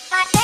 Bye.